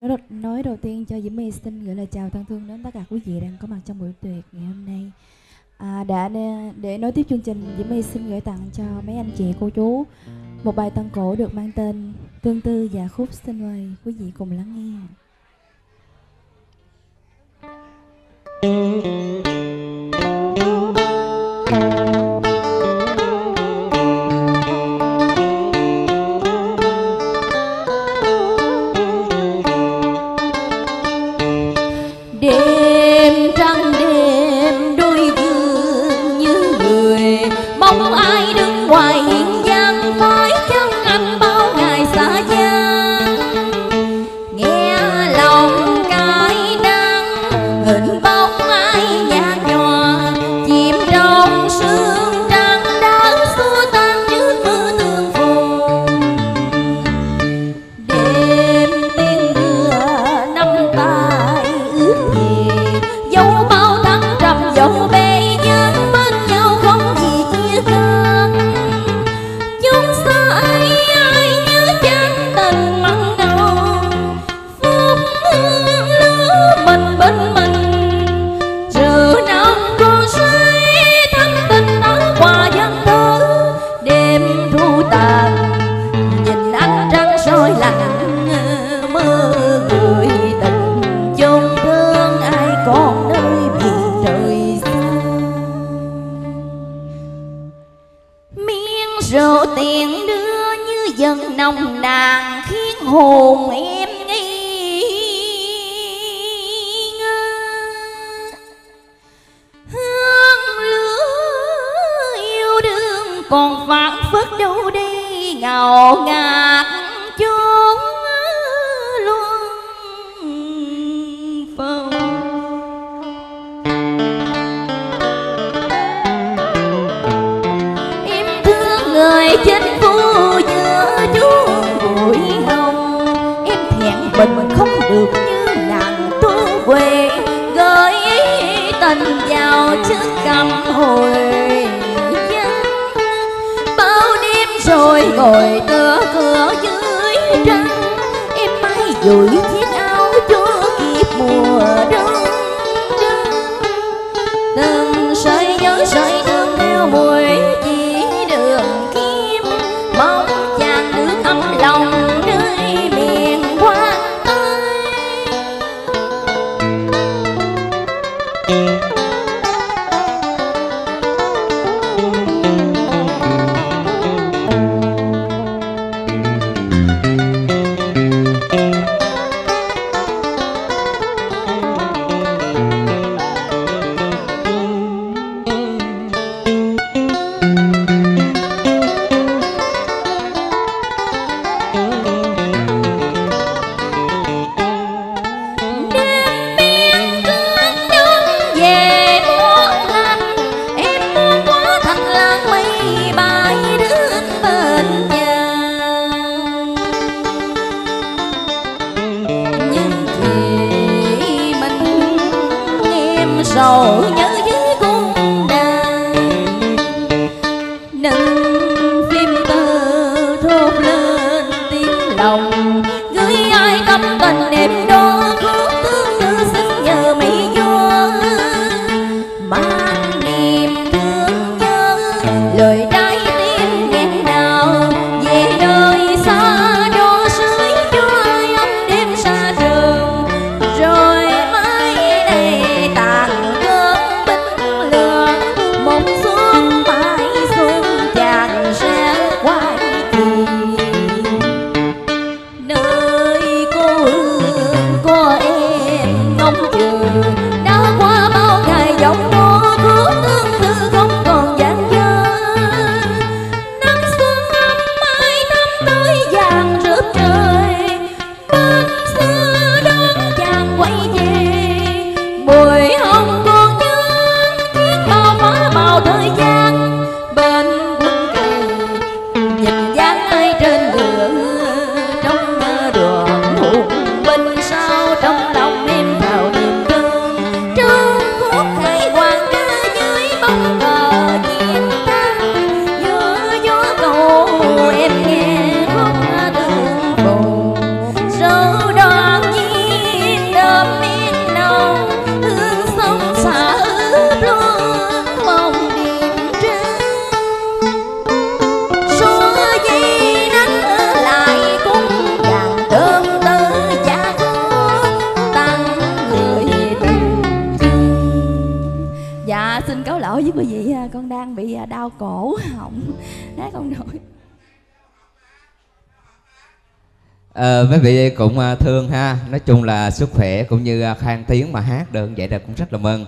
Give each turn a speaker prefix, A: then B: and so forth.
A: Nói, nói đầu tiên cho Diễm My xin gửi lời chào thân thương đến tất cả quý vị đang có mặt trong buổi tuyệt ngày hôm nay. À, đã để, để nối tiếp chương trình, Diễm My xin gửi tặng cho mấy anh chị cô chú một bài tân cổ được mang tên Tương Tư và Khúc xin mời quý vị cùng lắng nghe.
B: Dần nồng khiến hồn em nghi ngơ hương lửa yêu đương còn phản phất đâu đi ngào ngạt. Được như nàng tu quê, gửi tình vào chiếc cầm hồi. Dân bao đêm rồi ngồi tựa cửa dưới trăng, em may gửi đêm sầu nhớ dưới cung đàn. Nâng phim tơ thốt lên tiếng lòng boy. Lỗi với quý vị con đang bị à, đau cổ họng. Hát không nổi
C: Ờ, mấy vị cũng à, thương ha. Nói chung là sức khỏe cũng như à, khang tiếng mà hát được vậy là cũng rất là mừng.